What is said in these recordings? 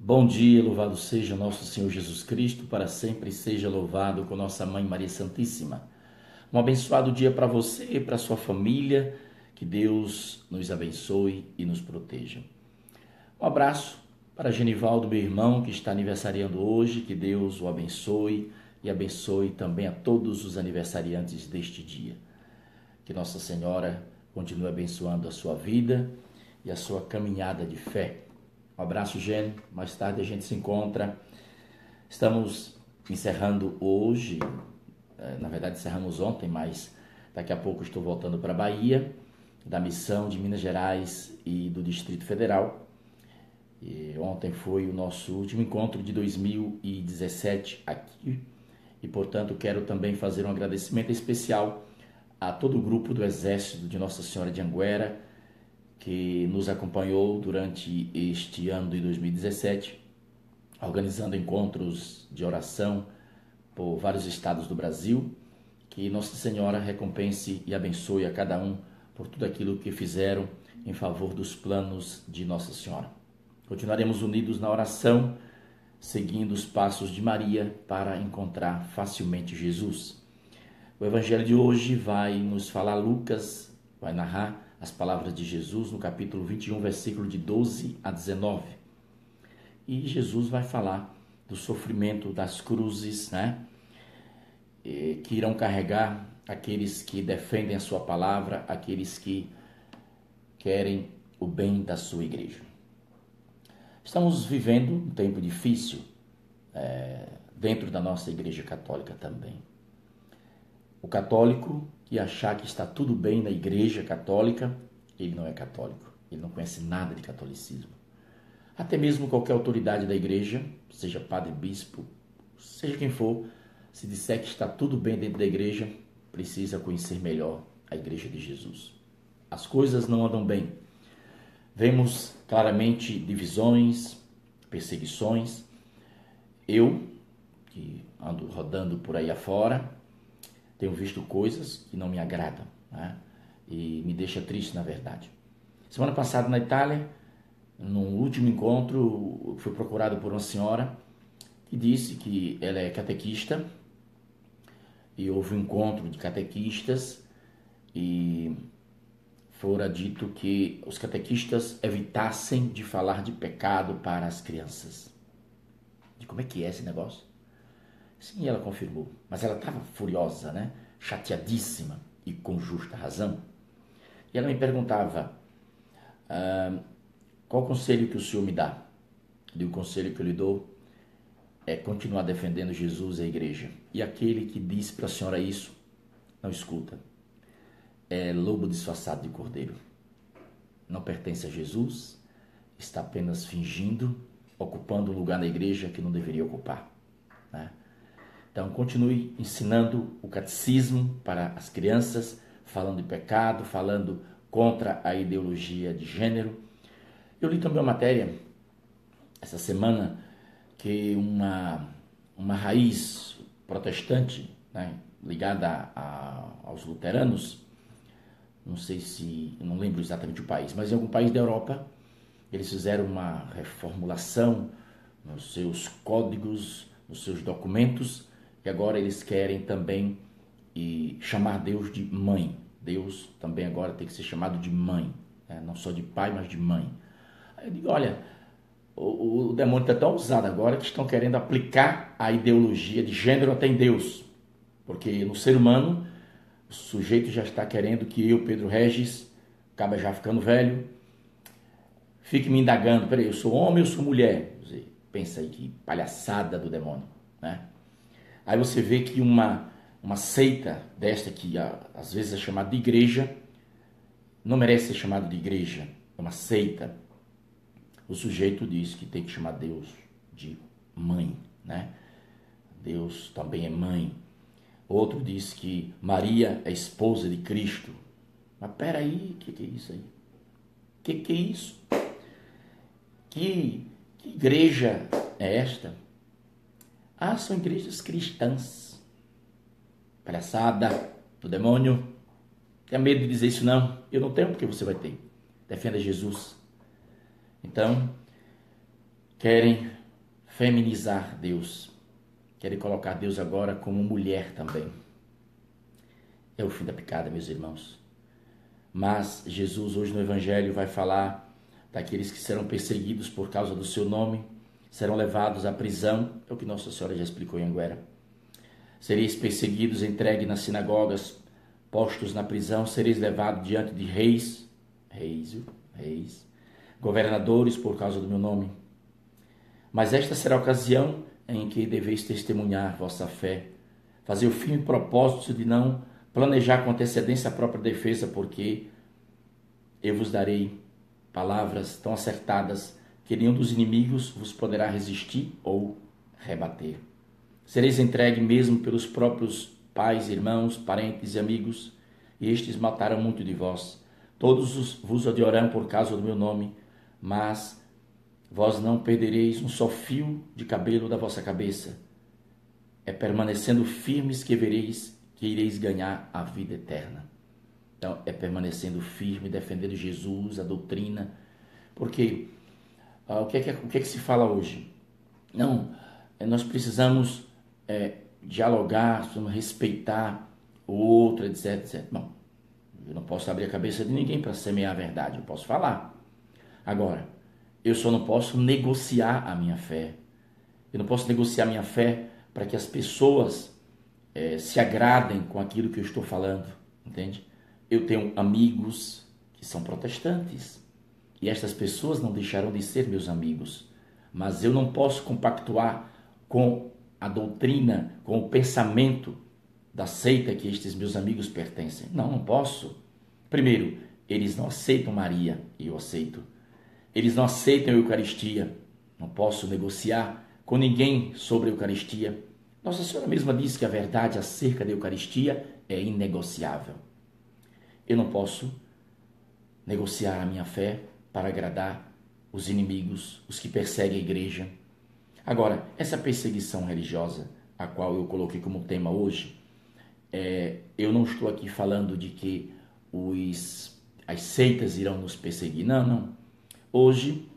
Bom dia, louvado seja nosso Senhor Jesus Cristo, para sempre seja louvado com nossa Mãe Maria Santíssima. Um abençoado dia para você e para sua família, que Deus nos abençoe e nos proteja. Um abraço para Genivaldo, meu irmão, que está aniversariando hoje, que Deus o abençoe e abençoe também a todos os aniversariantes deste dia. Que Nossa Senhora continue abençoando a sua vida e a sua caminhada de fé um abraço, Gênio. Mais tarde a gente se encontra. Estamos encerrando hoje, é, na verdade encerramos ontem, mas daqui a pouco estou voltando para a Bahia, da missão de Minas Gerais e do Distrito Federal. E ontem foi o nosso último encontro de 2017 aqui e, portanto, quero também fazer um agradecimento especial a todo o grupo do Exército de Nossa Senhora de Anguera que nos acompanhou durante este ano de 2017, organizando encontros de oração por vários estados do Brasil. Que Nossa Senhora recompense e abençoe a cada um por tudo aquilo que fizeram em favor dos planos de Nossa Senhora. Continuaremos unidos na oração, seguindo os passos de Maria para encontrar facilmente Jesus. O evangelho de hoje vai nos falar Lucas, vai narrar as palavras de Jesus no capítulo 21, versículo de 12 a 19. E Jesus vai falar do sofrimento das cruzes, né? Que irão carregar aqueles que defendem a sua palavra, aqueles que querem o bem da sua igreja. Estamos vivendo um tempo difícil é, dentro da nossa igreja católica também. O católico que achar que está tudo bem na igreja católica, ele não é católico, ele não conhece nada de catolicismo. Até mesmo qualquer autoridade da igreja, seja padre, bispo, seja quem for, se disser que está tudo bem dentro da igreja, precisa conhecer melhor a igreja de Jesus. As coisas não andam bem. Vemos claramente divisões, perseguições. Eu, que ando rodando por aí afora, tenho visto coisas que não me agradam né? e me deixa triste, na verdade. Semana passada na Itália, num último encontro, fui procurado por uma senhora que disse que ela é catequista e houve um encontro de catequistas e fora dito que os catequistas evitassem de falar de pecado para as crianças. De como é que é esse negócio? Sim, ela confirmou. Mas ela estava furiosa, né? chateadíssima e com justa razão. E ela me perguntava: ah, qual conselho que o senhor me dá? E o conselho que eu lhe dou é continuar defendendo Jesus e a igreja. E aquele que diz para a senhora isso, não escuta. É lobo disfarçado de cordeiro. Não pertence a Jesus, está apenas fingindo, ocupando um lugar na igreja que não deveria ocupar. Né? Então, continue ensinando o catecismo para as crianças, falando de pecado, falando contra a ideologia de gênero. Eu li também uma matéria essa semana que uma, uma raiz protestante né, ligada a, aos luteranos, não sei se, não lembro exatamente o país, mas em algum país da Europa, eles fizeram uma reformulação nos seus códigos, nos seus documentos, e agora eles querem também chamar Deus de mãe. Deus também agora tem que ser chamado de mãe, né? não só de pai, mas de mãe. Aí eu digo, olha, o, o demônio está tão usado agora que estão querendo aplicar a ideologia de gênero até em Deus. Porque no ser humano, o sujeito já está querendo que eu, Pedro Regis, acaba já ficando velho, fique me indagando, peraí, eu sou homem ou sou mulher? Pensa aí que palhaçada do demônio, né? Aí você vê que uma, uma seita desta, que às vezes é chamada de igreja, não merece ser chamada de igreja, é uma seita. O sujeito diz que tem que chamar Deus de mãe, né? Deus também é mãe. Outro diz que Maria é esposa de Cristo. Mas peraí, o que, que é isso aí? O que, que é isso? Que, que igreja é esta? Ah, são igrejas cristãs. Palhaçada do demônio. Tenha medo de dizer isso, não. Eu não tenho porque você vai ter. Defenda Jesus. Então, querem feminizar Deus, querem colocar Deus agora como mulher também. É o fim da picada, meus irmãos. Mas Jesus, hoje no Evangelho, vai falar daqueles que serão perseguidos por causa do seu nome, serão levados à prisão, é o que Nossa Senhora já explicou em Anguera. Sereis perseguidos, entregues nas sinagogas, postos na prisão, sereis levados diante de reis, reis, reis, governadores por causa do meu nome. Mas esta será a ocasião em que deveis testemunhar vossa fé, fazer o firme propósito de não planejar com antecedência a própria defesa, porque eu vos darei palavras tão acertadas que nenhum dos inimigos vos poderá resistir ou rebater. Sereis entregue mesmo pelos próprios pais, irmãos, parentes e amigos, e estes mataram muito de vós. Todos vos odiarão por causa do meu nome, mas vós não perdereis um só fio de cabelo da vossa cabeça. É permanecendo firmes que vereis que ireis ganhar a vida eterna. Então, é permanecendo firme, defendendo Jesus, a doutrina. Porque o, que é que, o que é que se fala hoje? Não, é, nós precisamos é, dialogar, precisamos respeitar o outro, etc, etc. Bom, eu não posso abrir a cabeça de ninguém para semear a verdade, eu posso falar. Agora, eu só não posso negociar a minha fé. Eu não posso negociar a minha fé para que as pessoas é, se agradem com aquilo que eu estou falando, entende? Eu tenho amigos que são protestantes e estas pessoas não deixarão de ser meus amigos, mas eu não posso compactuar com a doutrina, com o pensamento da seita que estes meus amigos pertencem. Não, não posso. Primeiro, eles não aceitam Maria e eu aceito. Eles não aceitam a Eucaristia. Não posso negociar com ninguém sobre a Eucaristia. Nossa Senhora mesma disse que a verdade acerca da Eucaristia é inegociável. Eu não posso negociar a minha fé para agradar os inimigos, os que perseguem a igreja. Agora, essa perseguição religiosa, a qual eu coloquei como tema hoje, é, eu não estou aqui falando de que os, as seitas irão nos perseguir. Não, não. Hoje,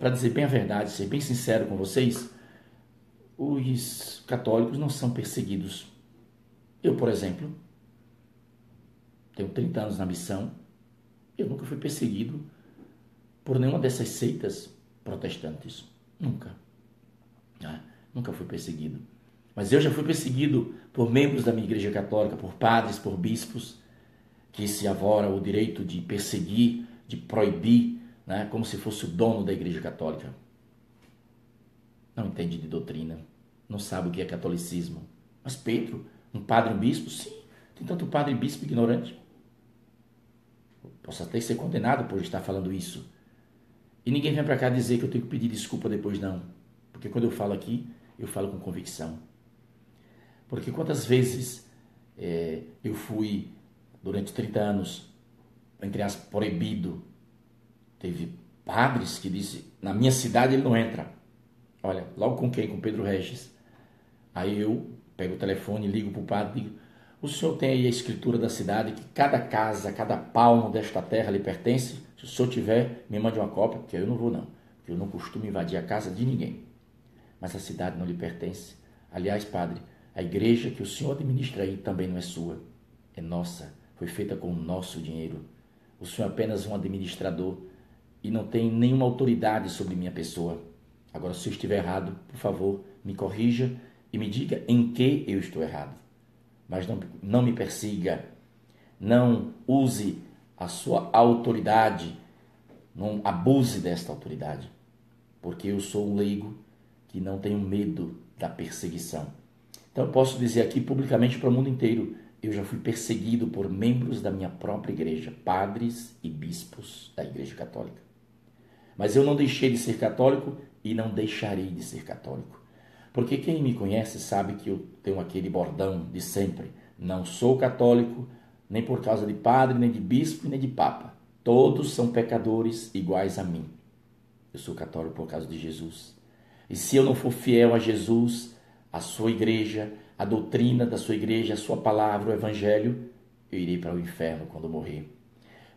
para dizer bem a verdade, ser bem sincero com vocês, os católicos não são perseguidos. Eu, por exemplo, tenho 30 anos na missão, eu nunca fui perseguido por nenhuma dessas seitas protestantes. Nunca. Né? Nunca fui perseguido. Mas eu já fui perseguido por membros da minha igreja católica, por padres, por bispos, que se avora o direito de perseguir, de proibir, né, como se fosse o dono da igreja católica. Não entende de doutrina, não sabe o que é catolicismo. Mas Pedro, um padre, um bispo, sim, tem tanto padre e bispo ignorante. Posso até ser condenado por estar falando isso. E ninguém vem para cá dizer que eu tenho que pedir desculpa depois, não. Porque quando eu falo aqui, eu falo com convicção. Porque quantas vezes é, eu fui durante 30 anos, entre as proibido. Teve padres que disse, na minha cidade ele não entra. Olha, logo com quem? Com Pedro Regis. Aí eu pego o telefone, ligo para o padre digo, o senhor tem aí a escritura da cidade que cada casa, cada palmo desta terra lhe pertence? Se o senhor tiver, me mande uma cópia, porque eu não vou não. Porque eu não costumo invadir a casa de ninguém. Mas a cidade não lhe pertence. Aliás, padre, a igreja que o senhor administra aí também não é sua, é nossa foi feita com o nosso dinheiro. O senhor é apenas um administrador e não tem nenhuma autoridade sobre minha pessoa. Agora, se eu estiver errado, por favor, me corrija e me diga em que eu estou errado. Mas não, não me persiga, não use a sua autoridade, não abuse desta autoridade, porque eu sou um leigo que não tenho medo da perseguição. Então, eu posso dizer aqui publicamente para o mundo inteiro: eu já fui perseguido por membros da minha própria igreja, padres e bispos da Igreja Católica. Mas eu não deixei de ser católico e não deixarei de ser católico. Porque quem me conhece sabe que eu tenho aquele bordão de sempre: não sou católico, nem por causa de padre, nem de bispo, nem de papa. Todos são pecadores iguais a mim. Eu sou católico por causa de Jesus. E se eu não for fiel a Jesus, a sua igreja, a doutrina da sua igreja, a sua palavra, o evangelho, eu irei para o inferno quando morrer.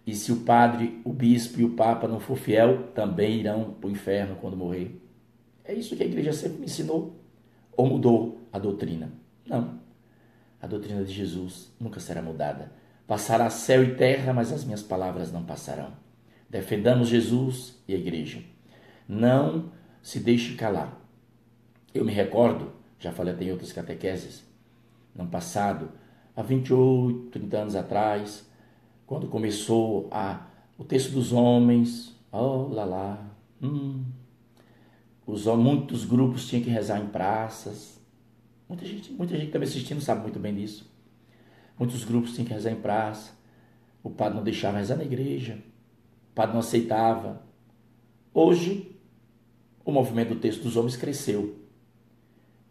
E se o padre, o bispo e o papa não for fiel, também irão para o inferno quando morrer. É isso que a igreja sempre me ensinou. Ou mudou a doutrina? Não. A doutrina de Jesus nunca será mudada. Passará céu e terra, mas as minhas palavras não passarão. Defendamos Jesus e a igreja. Não se deixe calar. Eu me recordo, já falei até em outras catequeses, no passado, há 28, 30 anos atrás, quando começou a, o texto dos homens, oh lá lá, hum, os, muitos grupos tinham que rezar em praças. Muita gente, muita gente que está me assistindo sabe muito bem disso. Muitos grupos tinham que rezar em praça. O padre não deixava rezar na igreja. O padre não aceitava. Hoje, o movimento do texto dos homens cresceu.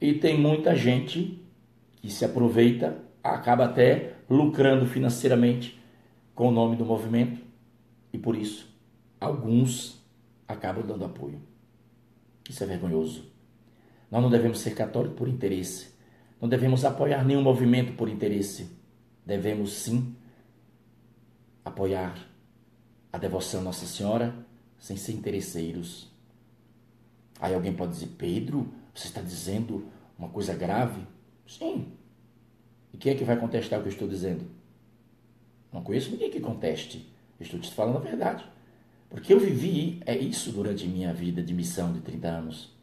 E tem muita gente que se aproveita, acaba até lucrando financeiramente com o nome do movimento. E por isso, alguns acabam dando apoio. Isso é vergonhoso. Nós não devemos ser católicos por interesse. Não devemos apoiar nenhum movimento por interesse. Devemos sim apoiar a devoção Nossa Senhora sem ser interesseiros. Aí alguém pode dizer, Pedro, você está dizendo uma coisa grave? Sim. E quem é que vai contestar o que eu estou dizendo? Não conheço ninguém que conteste. Estou te falando a verdade. Porque eu vivi é isso durante minha vida de missão de 30 anos.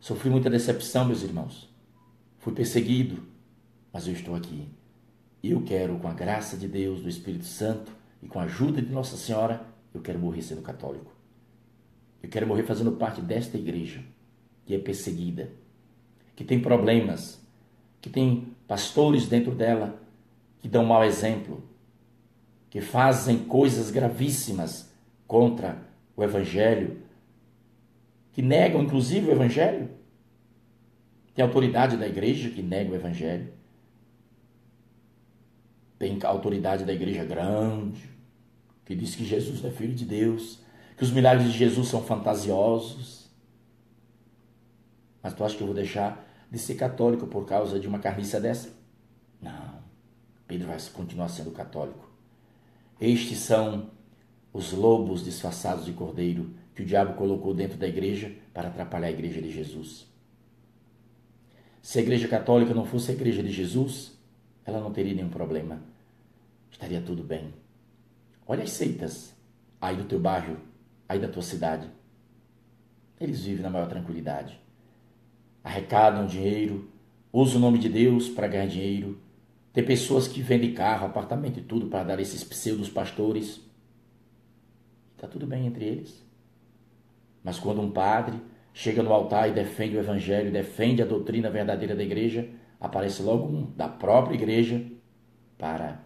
Sofri muita decepção, meus irmãos. Fui perseguido, mas eu estou aqui. E eu quero, com a graça de Deus, do Espírito Santo e com a ajuda de Nossa Senhora, eu quero morrer sendo católico. Eu quero morrer fazendo parte desta igreja que é perseguida, que tem problemas, que tem pastores dentro dela que dão mau exemplo, que fazem coisas gravíssimas contra o Evangelho, que negam inclusive o Evangelho. Tem autoridade da igreja que nega o Evangelho. Tem autoridade da igreja grande, que diz que Jesus é filho de Deus, que os milagres de Jesus são fantasiosos. Mas tu acha que eu vou deixar de ser católico por causa de uma carniça dessa? Não. Pedro vai continuar sendo católico. Estes são os lobos disfarçados de cordeiro que o diabo colocou dentro da igreja para atrapalhar a igreja de Jesus. Se a igreja católica não fosse a igreja de Jesus, ela não teria nenhum problema. Estaria tudo bem. Olha as seitas aí do teu bairro, aí da tua cidade. Eles vivem na maior tranquilidade. Arrecadam dinheiro, usam o nome de Deus para ganhar dinheiro, tem pessoas que vendem carro, apartamento e tudo para dar esses pseudos pastores. Está tudo bem entre eles. Mas quando um padre chega no altar e defende o evangelho, defende a doutrina verdadeira da igreja, aparece logo um da própria igreja para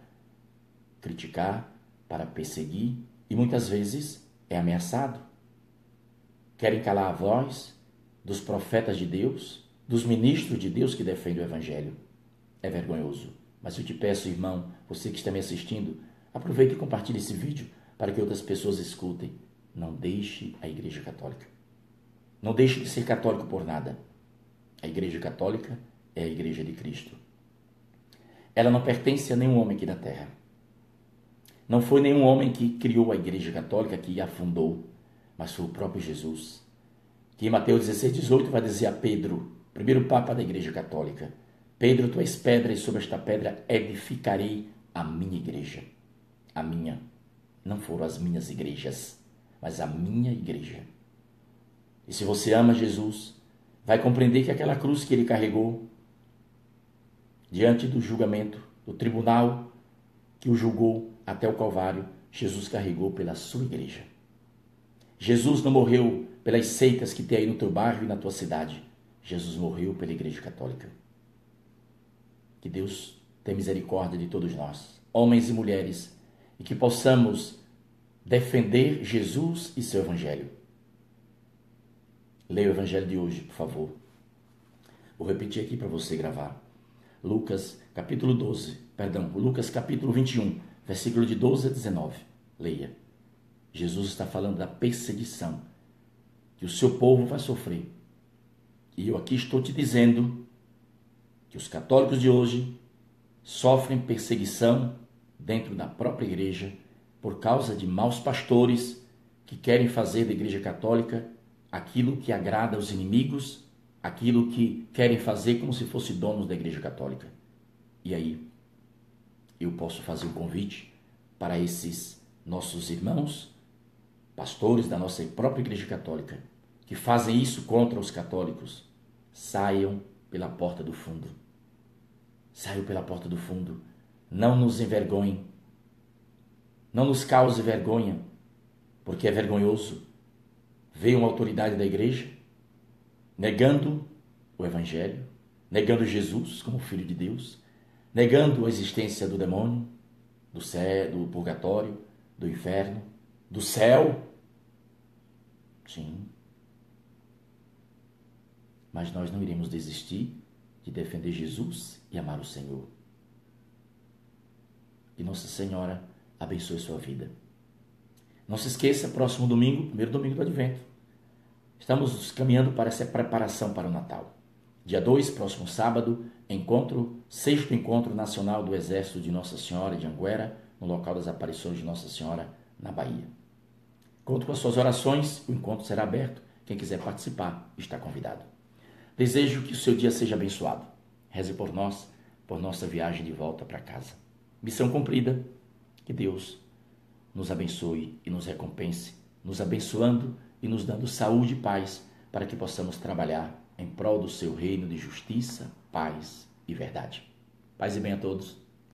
criticar, para perseguir e muitas vezes é ameaçado. Querem calar a voz dos profetas de Deus, dos ministros de Deus que defendem o evangelho. É vergonhoso. Mas eu te peço, irmão, você que está me assistindo, aproveite e compartilhe esse vídeo para que outras pessoas escutem. Não deixe a Igreja Católica. Não deixe de ser católico por nada. A Igreja Católica é a Igreja de Cristo. Ela não pertence a nenhum homem aqui na terra. Não foi nenhum homem que criou a Igreja Católica, que a fundou, mas foi o próprio Jesus. Que em Mateus 16, 18 vai dizer a Pedro, primeiro Papa da Igreja Católica: Pedro, tu és pedra, e sobre esta pedra edificarei a minha igreja. A minha. Não foram as minhas igrejas, mas a minha igreja. E se você ama Jesus, vai compreender que aquela cruz que ele carregou diante do julgamento, do tribunal que o julgou até o Calvário, Jesus carregou pela sua igreja. Jesus não morreu pelas seitas que tem aí no teu bairro e na tua cidade. Jesus morreu pela igreja católica. Que Deus tenha misericórdia de todos nós, homens e mulheres, e que possamos defender Jesus e seu Evangelho. Leia o Evangelho de hoje, por favor. Vou repetir aqui para você gravar. Lucas capítulo 12, perdão, Lucas capítulo 21, versículo de 12 a 19. Leia. Jesus está falando da perseguição que o seu povo vai sofrer. E eu aqui estou te dizendo que os católicos de hoje sofrem perseguição dentro da própria igreja por causa de maus pastores que querem fazer da Igreja Católica aquilo que agrada aos inimigos, aquilo que querem fazer como se fosse donos da Igreja Católica. E aí, eu posso fazer um convite para esses nossos irmãos, pastores da nossa própria Igreja Católica, que fazem isso contra os católicos, saiam pela porta do fundo. Saiam pela porta do fundo. Não nos envergonhem. Não nos cause vergonha, porque é vergonhoso ver uma autoridade da igreja negando o Evangelho, negando Jesus como Filho de Deus, negando a existência do demônio, do céu, do purgatório, do inferno, do céu. Sim. Mas nós não iremos desistir de defender Jesus e amar o Senhor. Que Nossa Senhora abençoe sua vida. Não se esqueça, próximo domingo, primeiro domingo do Advento, estamos caminhando para essa preparação para o Natal. Dia 2, próximo sábado, encontro, sexto encontro nacional do Exército de Nossa Senhora de Anguera, no local das aparições de Nossa Senhora, na Bahia. Conto com as suas orações, o encontro será aberto. Quem quiser participar está convidado. Desejo que o seu dia seja abençoado. Reze por nós, por nossa viagem de volta para casa. Missão cumprida. Que Deus nos abençoe e nos recompense, nos abençoando e nos dando saúde e paz para que possamos trabalhar em prol do seu reino de justiça, paz e verdade. Paz e bem a todos.